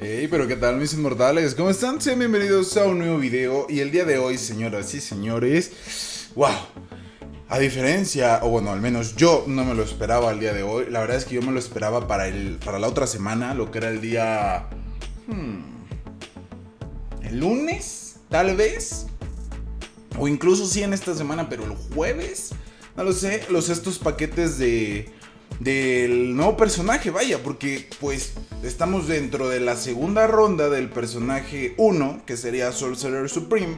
Hey, pero ¿qué tal mis inmortales? ¿Cómo están? Sean bienvenidos a un nuevo video y el día de hoy, señoras y señores, wow, a diferencia, o bueno, al menos yo no me lo esperaba el día de hoy, la verdad es que yo me lo esperaba para, el, para la otra semana, lo que era el día... Hmm, el lunes, tal vez, o incluso sí en esta semana, pero el jueves, no lo sé, los estos paquetes de del nuevo personaje, vaya, porque pues estamos dentro de la segunda ronda del personaje 1, que sería Sorcerer Supreme.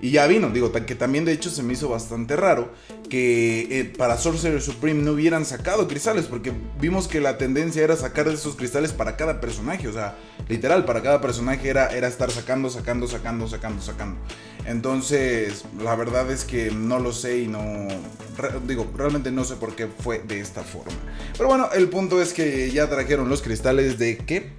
Y ya vino, digo, que también de hecho se me hizo bastante raro que eh, para Sorcerer Supreme no hubieran sacado cristales, porque vimos que la tendencia era sacar esos cristales para cada personaje, o sea, literal, para cada personaje era, era estar sacando, sacando, sacando, sacando, sacando. Entonces, la verdad es que no lo sé y no. digo, realmente no sé por qué fue de esta forma. Pero bueno, el punto es que ya trajeron los cristales de qué?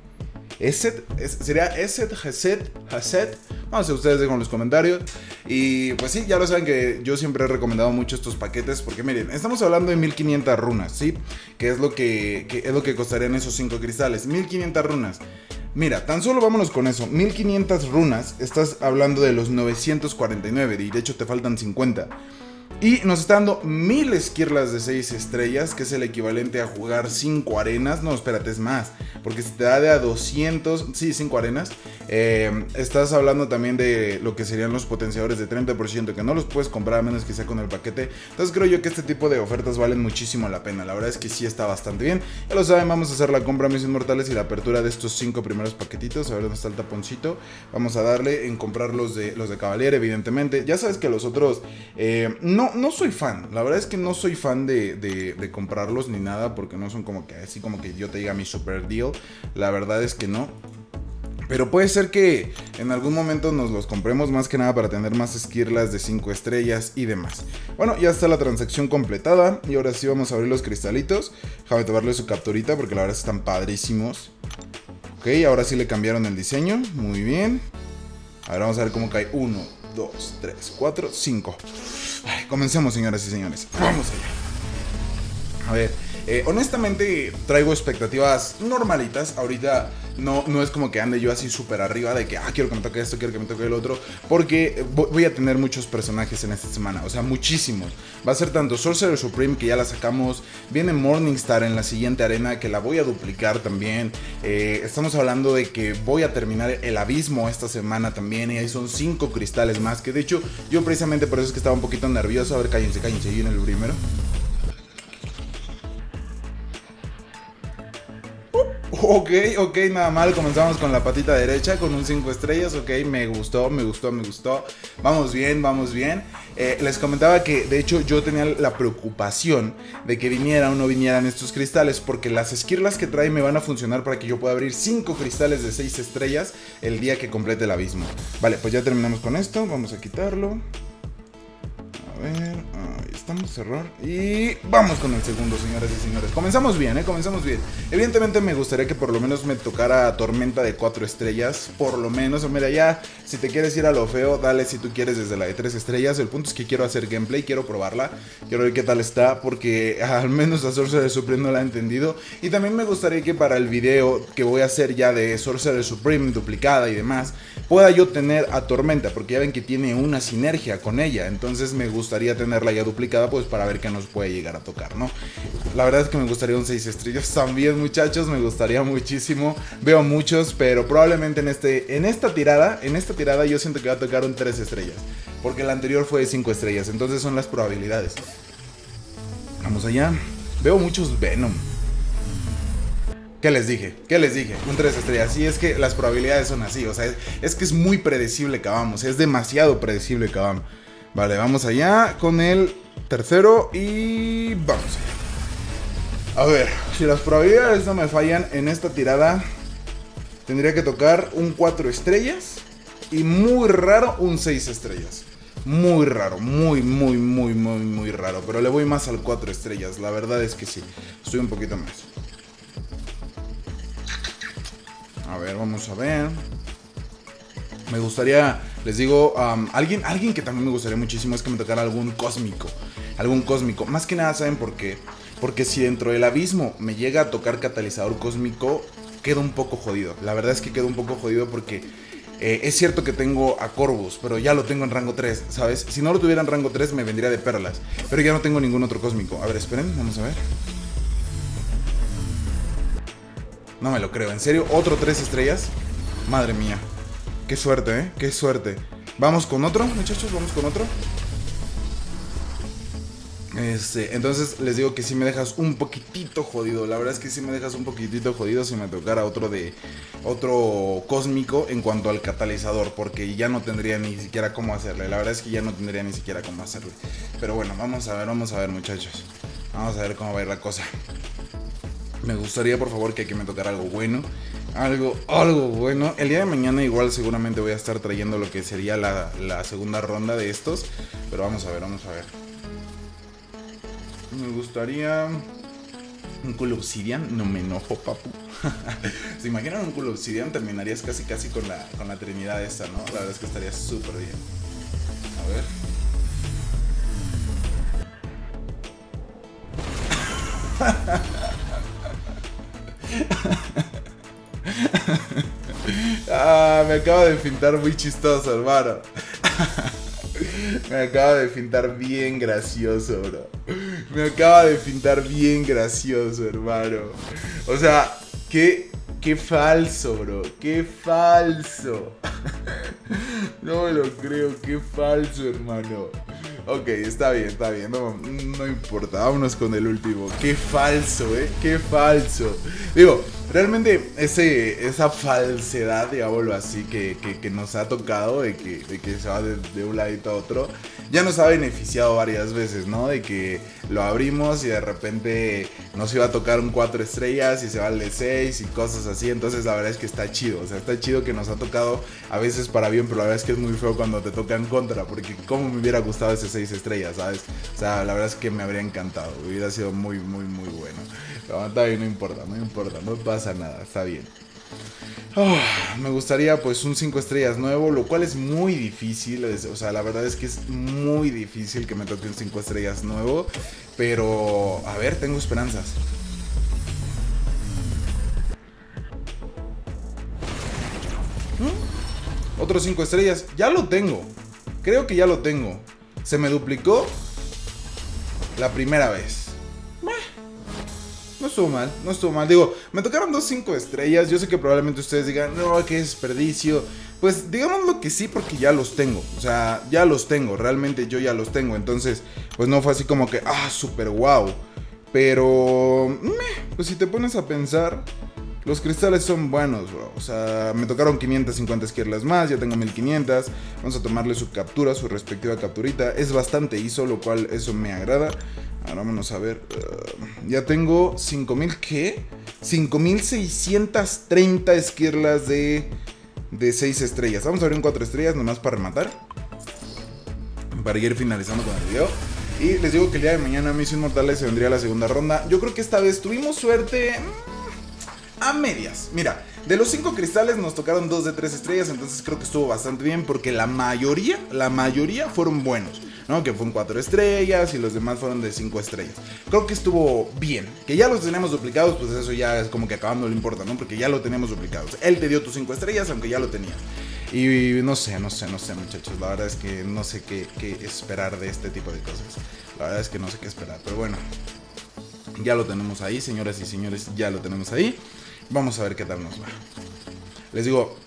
Eset, sería Eset, Haset, Haset. No sé, ustedes dejan en los comentarios. Y pues sí, ya lo saben que yo siempre he recomendado mucho estos paquetes. Porque miren, estamos hablando de 1500 runas, ¿sí? Que es lo que, que es lo que costarían esos 5 cristales. 1500 runas. Mira, tan solo vámonos con eso. 1500 runas, estás hablando de los 949 y de hecho te faltan 50. Y nos está dando mil esquirlas de 6 estrellas, que es el equivalente a jugar 5 arenas. No, espérate, es más. Porque si te da de a 200, sí, 5 arenas. Eh, estás hablando también de lo que serían los potenciadores de 30%, que no los puedes comprar a menos que sea con el paquete. Entonces creo yo que este tipo de ofertas valen muchísimo la pena. La verdad es que sí está bastante bien. Ya lo saben, vamos a hacer la compra mis inmortales y la apertura de estos 5 primeros paquetitos. A ver dónde está el taponcito. Vamos a darle en comprar los de, los de Cavalier, evidentemente. Ya sabes que los otros eh, no no, soy fan. La verdad es que no soy fan de, comprarlos ni nada. Porque no son como que así como que yo te diga mi super deal. La verdad es que no. Pero puede ser que en algún momento nos los compremos más que nada para tener más esquirlas de 5 estrellas y demás. Bueno, ya está la transacción completada y ahora sí vamos a abrir los cristalitos. Déjame tomarle su capturita porque la verdad están padrísimos. Ok, ahora sí le cambiaron el diseño. Muy bien. Ahora vamos a ver cómo cae. 1, 2, 3, 4, 5 comencemos, señoras y señores. Vamos allá. A ver, eh, honestamente traigo expectativas normalitas. Ahorita no, no es como que ande yo así súper arriba de que, ah, quiero que me toque esto, quiero que me toque el otro. Porque voy a tener muchos personajes en esta semana, o sea, muchísimos. Va a ser tanto Sorcerer Supreme, que ya la sacamos. Viene Morningstar en la siguiente arena, que la voy a duplicar también. Eh, estamos hablando de que voy a terminar el abismo esta semana también. Y ahí son cinco cristales más. Que de hecho, yo precisamente por eso es que estaba un poquito nervioso. A ver, cállense, cállense. Y en el primero. Ok, ok, nada mal. Comenzamos con la patita derecha, con un 5 estrellas. Ok, me gustó, me gustó, me gustó. Vamos bien, vamos bien. Eh, les comentaba que de hecho yo tenía la preocupación de que viniera o no vinieran estos cristales, porque las esquirlas que trae me van a funcionar para que yo pueda abrir 5 cristales de 6 estrellas el día que complete el abismo. Vale, pues ya terminamos con esto. Vamos a quitarlo. A ver, estamos, error. Y vamos con el segundo, señoras y señores. Comenzamos bien, ¿eh? Comenzamos bien. Evidentemente me gustaría que por lo menos me tocara tormenta de 4 estrellas. Por lo menos, o mira, ya, si te quieres ir a lo feo, dale si tú quieres desde la de 3 estrellas. El punto es que quiero hacer gameplay, quiero probarla. Quiero ver qué tal está, porque al menos a Sorcerer Supreme no la he entendido. Y también me gustaría que para el video que voy a hacer ya de Sorcerer Supreme duplicada y demás, pueda yo tener a Tormenta, porque ya ven que tiene una sinergia con ella. Entonces me gusta gustaría tenerla ya duplicada pues para ver qué nos puede llegar a tocar, ¿no? La verdad es que me gustaría un 6 estrellas también, muchachos, me gustaría muchísimo. Veo muchos, pero probablemente en este en esta tirada, en esta tirada yo siento que va a tocar un 3 estrellas, porque la anterior fue de 5 estrellas, entonces son las probabilidades. Vamos allá. Veo muchos Venom. ¿Qué les dije? ¿Qué les dije? Un 3 estrellas. Sí, es que las probabilidades son así. O sea, es, que es muy predecible Cabamos. Es demasiado predecible Cabam. Vale, vamos allá con el tercero y vamos. A ver, si las probabilidades no me fallan en esta tirada, tendría que tocar un 4 estrellas y muy raro un 6 estrellas. Muy raro, muy, muy, muy, muy, muy raro. Pero le voy más al 4 estrellas, la verdad es que sí. Estoy un poquito más. A ver, vamos a ver. Me gustaría, les digo, alguien, alguien que también me gustaría muchísimo es que me tocara algún cósmico. Algún cósmico. Más que nada, ¿saben por qué? Porque si dentro del abismo me llega a tocar catalizador cósmico, quedo un poco jodido. La verdad es que quedo un poco jodido porque eh, es cierto que tengo a Corvus, pero ya lo tengo en rango 3, ¿sabes? Si no lo tuviera en rango 3 me vendría de perlas. Pero ya no tengo ningún otro cósmico. A ver, esperen, vamos a ver. No me lo creo, ¿en serio? ¿Otro 3 estrellas? Madre mía. Qué suerte, ¿eh? Qué suerte. Vamos con otro, muchachos, vamos con otro. Este, entonces les digo que si me dejas un poquitito jodido. La verdad es que si me dejas un poquitito jodido si me tocara otro de otro cósmico en cuanto al catalizador, porque ya no tendría ni siquiera cómo hacerle. La verdad es que ya no tendría ni siquiera cómo hacerle. Pero bueno, vamos a ver, vamos a ver, muchachos. Vamos a ver cómo va a ir la cosa. Me gustaría, por favor, que aquí me tocara algo bueno. Algo, algo bueno. El día de mañana igual seguramente voy a estar trayendo lo que sería la, la segunda ronda de estos. Pero vamos a ver, vamos a ver. Me gustaría un culo obsidian. No me enojo, papu. ¿Se imaginan un culo obsidian? Terminarías casi casi con la, con la trinidad esta, ¿no? La verdad es que estaría súper bien. A ver. ah, me acaba de pintar muy chistoso, hermano. Me acaba de fintar bien gracioso, bro. Me acaba de fintar bien gracioso, hermano. O sea, qué, qué falso, bro. Qué falso. No me lo creo, qué falso, hermano. Ok, está bien, está bien. No, no importa, vámonos con el último. Qué falso, eh. Qué falso. Digo, realmente ese, esa falsedad, digámoslo así, que, nos ha tocado de que, que se va de, un ladito a otro, ya nos ha beneficiado varias veces, ¿no? De que lo abrimos y de repente nos iba a tocar un 4 estrellas y se va al de 6 y cosas así. Entonces la verdad es que está chido. O sea, está chido que nos ha tocado a veces para bien, pero la verdad es que es muy feo cuando te toca en contra. Porque como me hubiera gustado ese 6 estrellas, ¿sabes? O sea, la verdad es que me habría encantado. Hubiera sido muy, muy, muy bueno. Pero está bien, no importa, no importa, no pasa nada, está bien. Ah, me gustaría pues un 5 estrellas nuevo, lo cual es muy difícil. o sea, la verdad es que es muy difícil que me toque un 5 estrellas nuevo. Pero, a ver, tengo esperanzas. ¿Mm? Otros 5 estrellas, ya lo tengo. Creo que ya lo tengo. Se me duplicó la primera vez. No estuvo mal, no estuvo mal. Digo, me tocaron dos cinco estrellas. Yo sé que probablemente ustedes digan, no, qué desperdicio. Pues digamos lo que sí, porque ya los tengo. O sea, ya los tengo. Realmente yo ya los tengo. Entonces, pues no fue así como que, ah, súper wow. Pero, pues si te pones a pensar, los cristales son buenos, bro. O sea, me tocaron 550 esquirlas más, ya tengo 1500. Vamos a tomarle su captura, su respectiva capturita. Es bastante ISO, lo cual eso me agrada. Ahora vámonos a ver. Uh, ya tengo 5000, ¿qué? 5630 esquirlas de, de 6 estrellas. Vamos a abrir un 4 estrellas nomás para rematar. Para ir finalizando con el video. Y les digo que el día de mañana Misión Mortales se vendría la segunda ronda. Yo creo que esta vez tuvimos suerte a medias. Mira, de los 5 cristales nos tocaron 2 de 3 estrellas, entonces creo que estuvo bastante bien porque la mayoría, la mayoría fueron buenos. ¿no? Que fueron 4 estrellas y los demás fueron de 5 estrellas. Creo que estuvo bien. Que ya los tenemos duplicados, pues eso ya es como que acabando no le importa, ¿no? Porque ya lo tenemos duplicados. Él te dio tus 5 estrellas, aunque ya lo tenías. Y no sé, no sé, no sé, muchachos. La verdad es que no sé qué, qué esperar de este tipo de cosas. La verdad es que no sé qué esperar. Pero bueno, ya lo tenemos ahí, señoras y señores, ya lo tenemos ahí. Vamos a ver qué tal nos va. Les digo,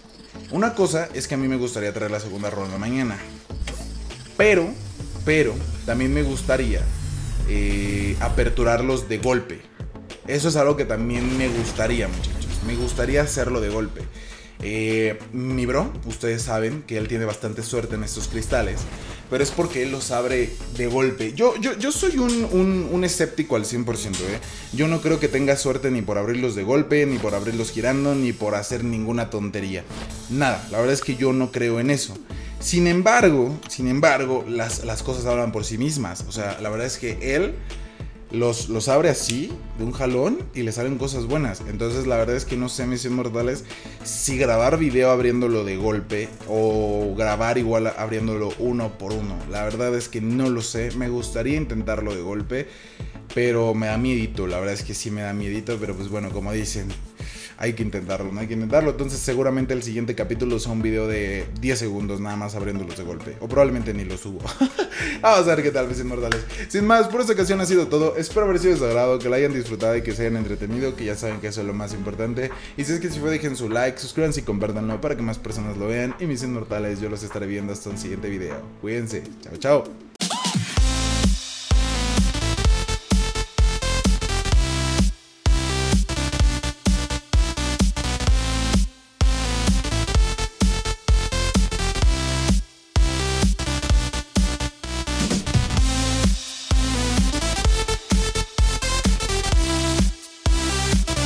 una cosa es que a mí me gustaría traer la segunda ronda mañana. Pero pero también me gustaría eh, aperturarlos de golpe. Eso es algo que también me gustaría, muchachos. Me gustaría hacerlo de golpe. Eh, mi bro, ustedes saben que él tiene bastante suerte en estos cristales, pero es porque él los abre de golpe. Yo, yo, yo soy un, un, escéptico al 100%, ¿eh? Yo no creo que tenga suerte ni por abrirlos de golpe, ni por abrirlos girando, ni por hacer ninguna tontería. Nada, la verdad es que yo no creo en eso. Sin embargo, sin embargo, las, las cosas hablan por sí mismas. O sea, la verdad es que él los, los abre así, de un jalón, y le salen cosas buenas. Entonces, la verdad es que no sé, mis inmortales, si grabar video abriéndolo de golpe o grabar igual abriéndolo uno por uno. La verdad es que no lo sé. Me gustaría intentarlo de golpe, pero me da miedito. La verdad es que sí me da miedito, pero pues bueno, como dicen, hay que intentarlo, no hay que intentarlo. Entonces seguramente el siguiente capítulo sea un video de 10 segundos nada más abriéndolos de golpe. O probablemente ni lo subo. Vamos a ver qué tal, mis inmortales. Sin más, por esta ocasión ha sido todo. Espero haber sido de su agrado, que la hayan disfrutado y que se hayan entretenido, que ya saben que eso es lo más importante. Y si es que si fue, dejen su like, suscríbanse y compártanlo para que más personas lo vean. Y mis inmortales, yo los estaré viendo hasta un siguiente video. Cuídense. Chao, chao.